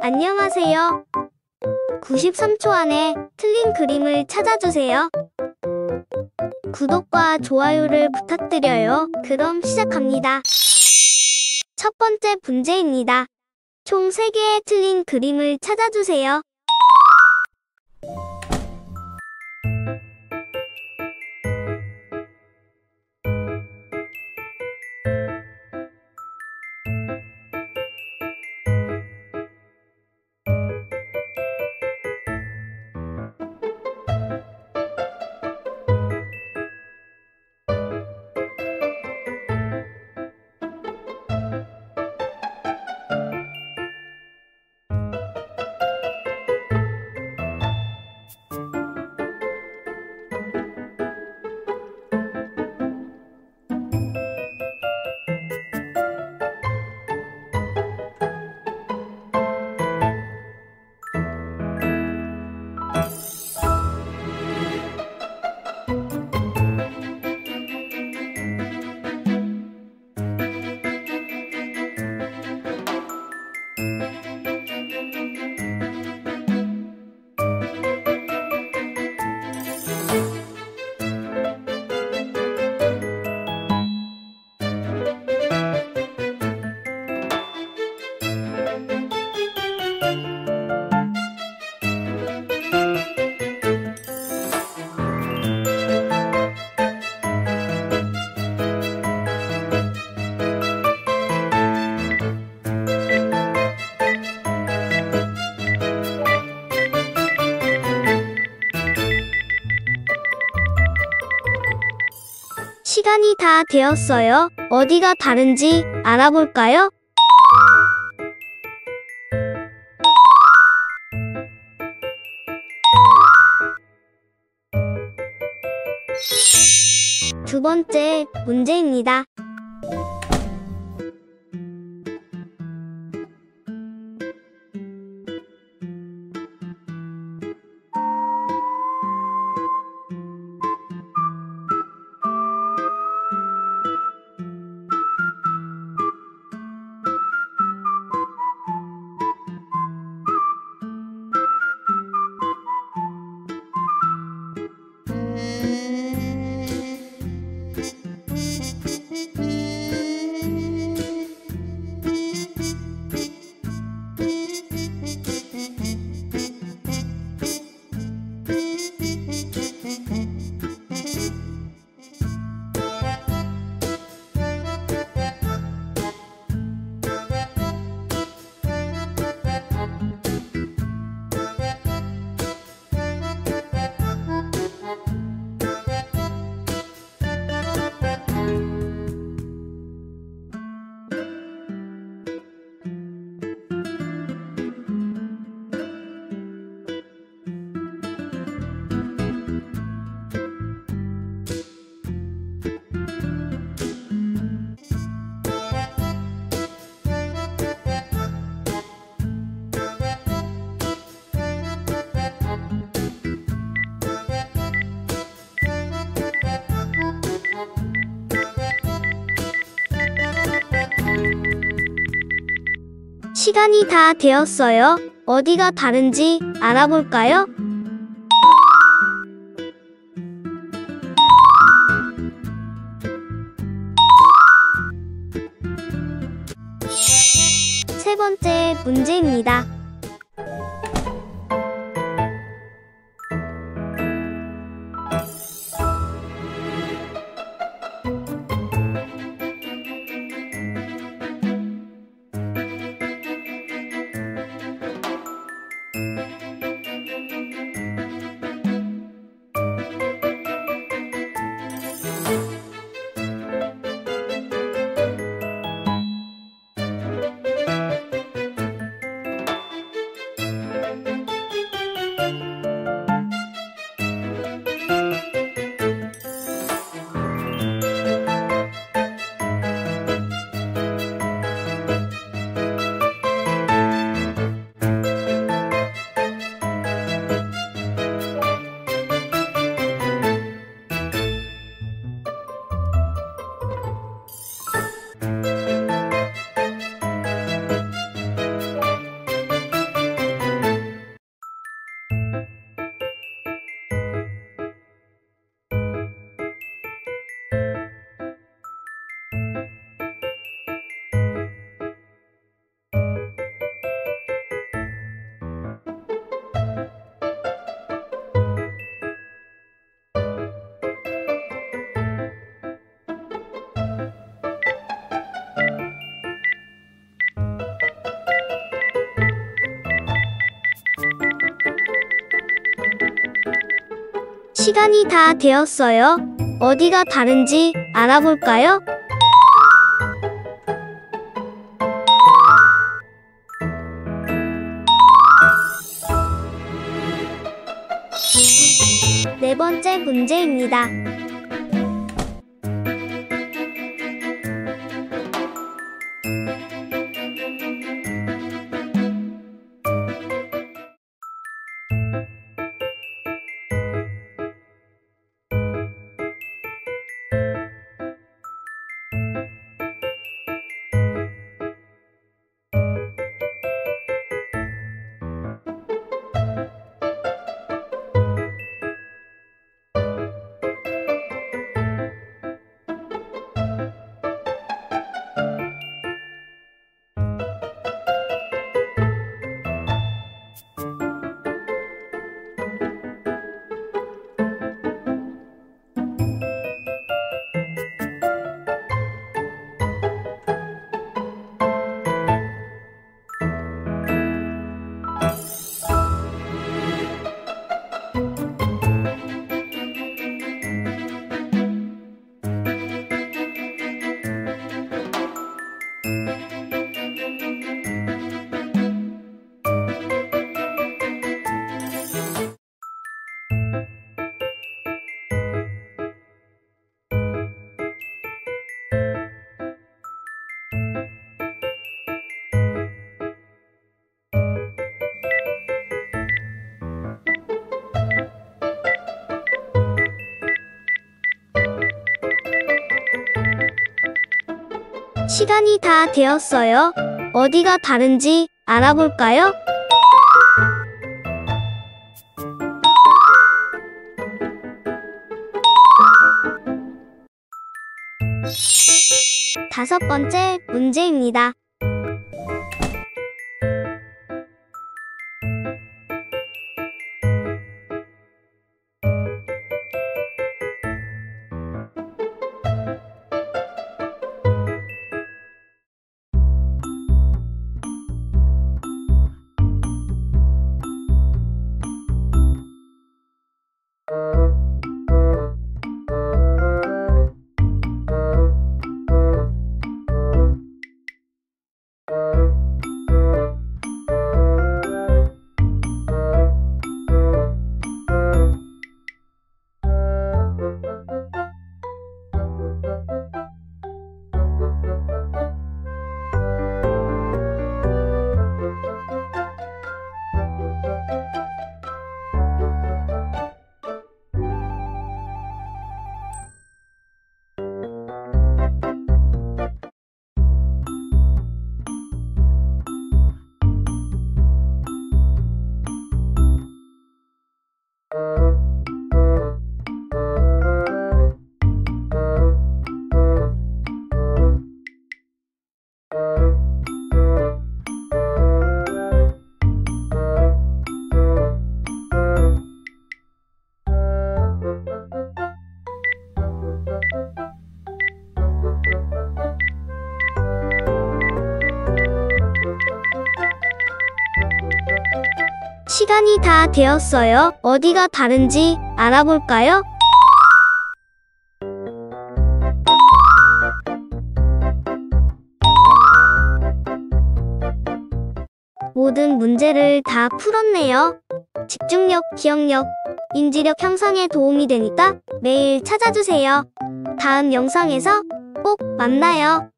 안녕하세요. 93초 안에 틀린 그림을 찾아주세요. 구독과 좋아요를 부탁드려요. 그럼 시작합니다. 첫 번째 문제입니다. 총 3개의 틀린 그림을 찾아주세요. Música 시간이 다 되었어요. 어디가 다른지 알아볼까요? 두 번째 문제입니다. 시간이 다 되었어요. 어디가 다른지 알아볼까요? 세 번째 문제입니다. 시간이 다 되었어요. 어디가 다른지 알아볼까요? 네 번째 문제입니다. 시간이 다 되었어요. 어디가 다른지 알아볼까요? 다섯 번째 문제입니다. 시간이 다 되었어요. 어디가 다른지 알아볼까요? 모든 문제를 다 풀었네요. 집중력, 기억력, 인지력 향상에 도움이 되니까 매일 찾아주세요. 다음 영상에서 꼭 만나요.